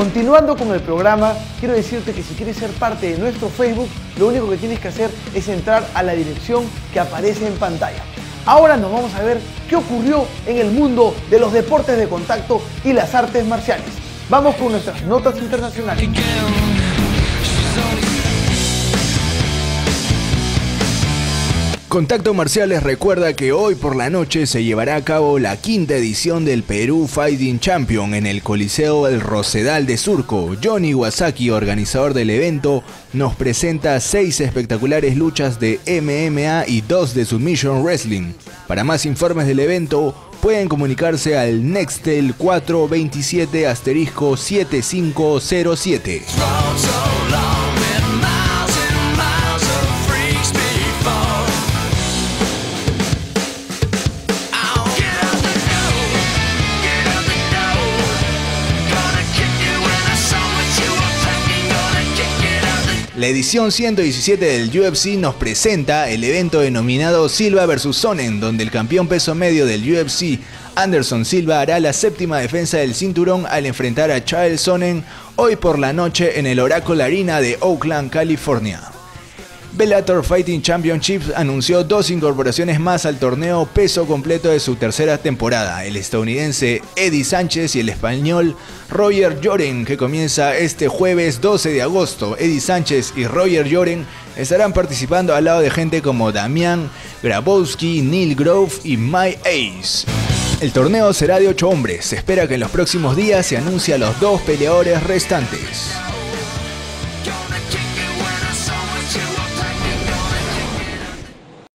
Continuando con el programa, quiero decirte que si quieres ser parte de nuestro Facebook, lo único que tienes que hacer es entrar a la dirección que aparece en pantalla. Ahora nos vamos a ver qué ocurrió en el mundo de los deportes de contacto y las artes marciales. Vamos con nuestras notas internacionales. Contacto Marciales recuerda que hoy por la noche se llevará a cabo la quinta edición del Perú Fighting Champion en el Coliseo El Rosedal de Surco. Johnny Wasaki, organizador del evento, nos presenta seis espectaculares luchas de MMA y dos de Submission Wrestling. Para más informes del evento, pueden comunicarse al Nextel 427 asterisco 7507. La edición 117 del UFC nos presenta el evento denominado Silva vs Sonnen, donde el campeón peso medio del UFC, Anderson Silva, hará la séptima defensa del cinturón al enfrentar a Charles Sonnen hoy por la noche en el Oracle Arena de Oakland, California. Bellator Fighting Championships anunció dos incorporaciones más al torneo peso completo de su tercera temporada, el estadounidense Eddie Sánchez y el español Roger Lloren, que comienza este jueves 12 de agosto. Eddie Sánchez y Roger Lloren estarán participando al lado de gente como Damián Grabowski, Neil Grove y My Ace. El torneo será de 8 hombres, se espera que en los próximos días se anuncie a los dos peleadores restantes.